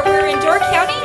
we're in Door County